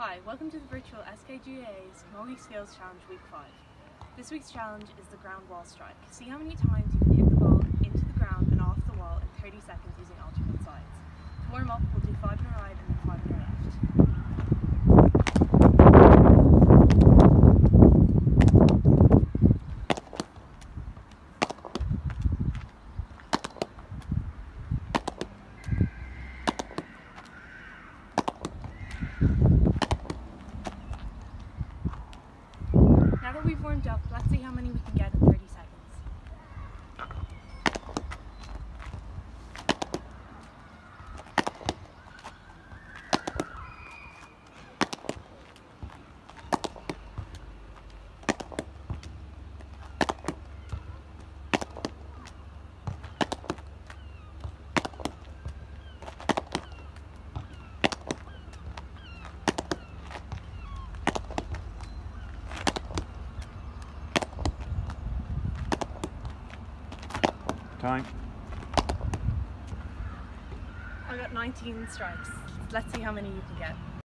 Hi, welcome to the virtual SKGAA's Camogie Skills Challenge Week 5. This week's challenge is the ground wall strike. See how many times we've warmed up, let's see how many we can get in 30 seconds. Time. I got 19 strikes. Let's see how many you can get.